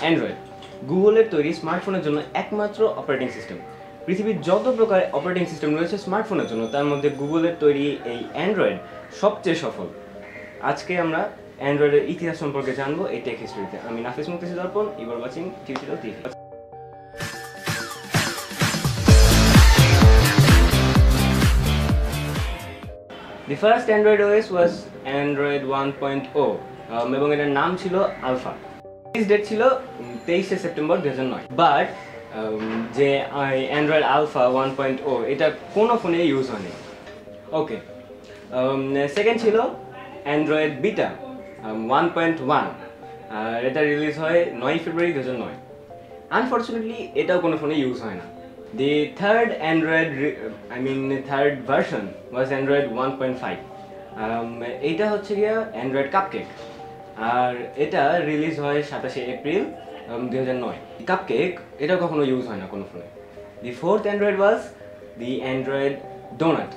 Android গুগলের তৈরি স্মার্টফোনের জন্য একমাত্র অপারেটিং সিস্টেম পৃথিবীর যত প্রকার অপারেটিং সিস্টেম রয়েছে স্মার্টফোনের জন্য তার মধ্যে গুগলের তৈরি এই অ্যান্ড্রয়েড সবচেয়ে সফল। আজকে আমরা অ্যান্ড্রয়েডের ইতিহাস সম্পর্কে জানব এই টেক হিস্ট্রিতে আমি নাফিস মুক্তেছি দর্পণ you're watching tutorial TV first Android Android OS was Android 1.0 um, এবং এটার নাম ছিল আলফা ডেট ছিল তেইশে সেপ্টেম্বর দু হাজার নয়। বাট যে Android alpha one point O এটা কোনো ফোনে ইউজ হয়নি। ওকে সেকেন্ড ছিল Android beta one point one আর এটা রিলিজ হয় নয় ফেব্রুয়ারি দু নয়। আনফর্চুনেটলি এটাও কোনো ফোনে ইউজ হয় না। The third Android I mean third version was Android one point five এইটা হচ্ছে গিয়া অ্যান্ড্রয়েড কাপকেক আর এটা রিলিজ হয় সাতাশে এপ্রিল দুই হাজার নয়। কাপকেক এটা কখনো ইউজ হয় না কোনো ফোনে the fourth Android was the Android Donut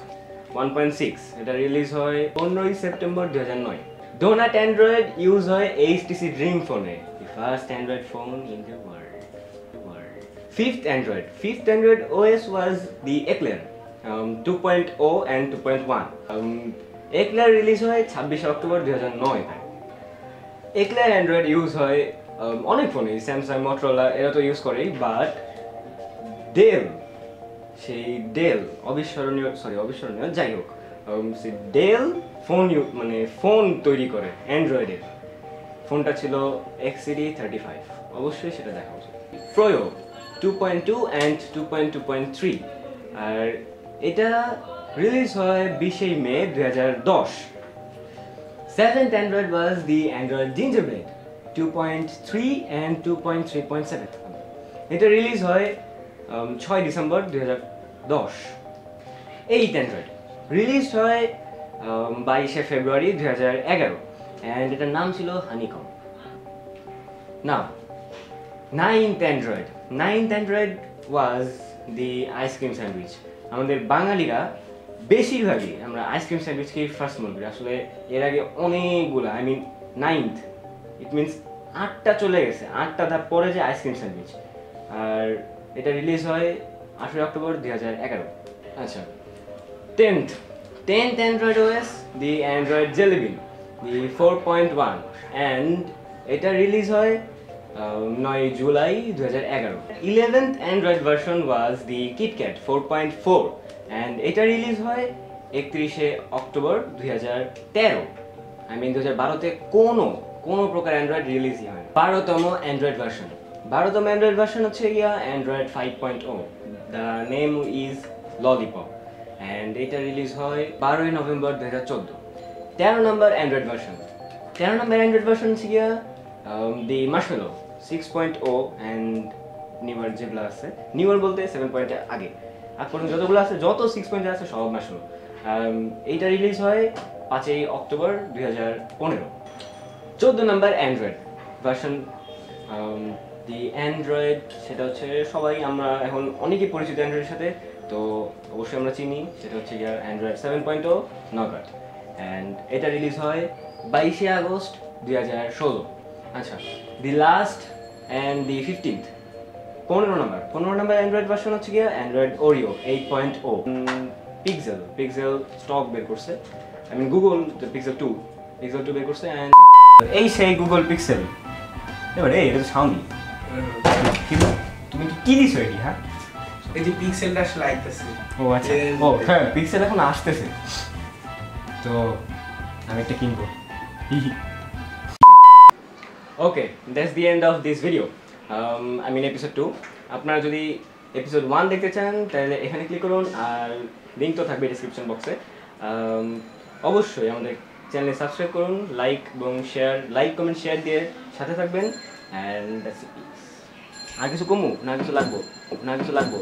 one point six এটা রিলিজ হয় পনেরোই সেপ্টেম্বর দু হাজার নয়। ডোনাট অ্যান্ড্রয়েড ইউজ হয় এইচটিসি ড্রিম ফোনে the first Android phone in the world Fifth Android. Fifth was OS was two point O 2.0 and 2.1. Um, Eclair release হয় ছাব্বিশে অক্টোবর দুই হাজার নয় Eclair অ্যান্ড্রয়েড ইউজ হয় অনেক ফোনে স্যামসাং মটরোলা এরা তো ইউজ করেই বাট ডেল সেই ডেল অবিস্মরণীয় সরি অবিস্মরণীয়, যাই হোক সেই ডেল ফোন ইউ মানে ফোন তৈরি করে, অ্যান্ড্রয়েডের। ফোনটা ছিল এক্সিডি থার্টি ফাইভ অবশ্যই সেটা দেখা উচিত। Froyo two point two and two point two point three আর এটা রিলিজ হয় বিশে মে দু হাজার দশ। Seventh Android was the Android gingerbread two point three and two point three point seven এটা রিলিজ হয় um, ছয় ডিসেম্বর দুই হাজার দশ। এইট অ্যান্ড্রয়েড রিলিজ হয় um, বাইশে ফেব্রুয়ারি দুই হাজার এগারো। অ্যান্ড এটার নাম ছিল হানিকম না ninth Android ninth Android was the ice cream sandwich আমাদের বাঙালিরা বেশিরভাগই আমরা আইসক্রিম স্যান্ডউইচকেই ফার্স্ট মনে করি। আসলে এর আগে অনেকগুলো I mean ninth it means আটটা চলে গেছে আটটা ধাপ পরে যে আইসক্রিম স্যান্ডউইচ আর এটা রিলিজ হয় আঠেরো অক্টোবর দুই হাজার এগারো। আচ্ছা। Tenth tenth Android OS the Android jelly bean the four point one and এটা রিলিজ হয় নয় জুলাই দু হাজার এগারো। Eleventh Android version was the KitKat four point four and এটা রিলিজ হয় একত্রিশে অক্টোবর দুই হাজার তেরো। আই মিন দু হাজার বারোতে কোনো কোনো প্রকার অ্যান্ড্রয়েড রিলিজই হয় বারোতম অ্যান্ড্রয়েড ভার্সন বারোতম অ্যান্ড্রয়েড ভার্সন হচ্ছে গিয়া Android five point O the name is lollipop and এটা রিলিজ হয় বারোই নভেম্বর দু হাজার চোদ্দ। তেরো নম্বর অ্যান্ড্রয়েড ভার্সন তেরো নম্বর অ্যান্ড্রয়েড ভার্সন হচ্ছে গিয়া the marshmallow six point O and newer যেগুলো আছে। নিউয়ার বলতে সেভেন পয়েন্টের আগে। আর পর্যন্ত যতগুলো আছে, যত সিক্স পয়েন্ট আছে, সব মার্শমেলো এইটা রিলিজ হয় পাঁচই অক্টোবর দুই হাজার পনেরো। চোদ্দ নম্বর অ্যান্ড্রয়েড ভার্সন দি অ্যান্ড্রয়েড সেটা হচ্ছে সবাই আমরা এখন অনেকেই পরিচিত অ্যান্ড্রয়েডের সাথে, তো অবশ্যই আমরা চিনি, সেটা হচ্ছে গিয়ে Android seven point O nougat and এটা রিলিজ হয় বাইশে আগস্ট দুই হাজার ষোলো। আচ্ছা the last and the fifteenth পনেরো নম্বর। পনেরো নম্বর অ্যান্ড্রয়েড ভার্সন হচ্ছে গিয়ে Android Oreo eight point O Pixel Pixel stock বের করছে। I mean Google Pixel two Pixel two বের করছে অ্যান্ড এই সেই গুগল পিক্সেল এবারে এটা তো সাউনি কিন্তু তুমি কি কি দিছো এটি হ্যাঁ? এই যে পিক্সেলটা আসলে আইতেছে। ও আচ্ছা। ও হ্যাঁ পিক্সেল এখন আসতেছে। তো আমি একটা কিনবো। Okay that's the end of this video I mean episode two আপনারা যদি এপিসোড ওয়ান দেখতে চান, তাহলে এখানে ক্লিক করুন আর লিঙ্ক তো থাকবে ডিসক্রিপশন বক্সে অবশ্যই আমাদের চ্যানেলে সাবস্ক্রাইব করুন লাইক এবং শেয়ার লাইক কমেন্ট শেয়ার দিয়ে সাথে থাকবেন। অ্যান্ড আর কিছু কমু? না কিছু লাগবো? না কিছু লাগবো?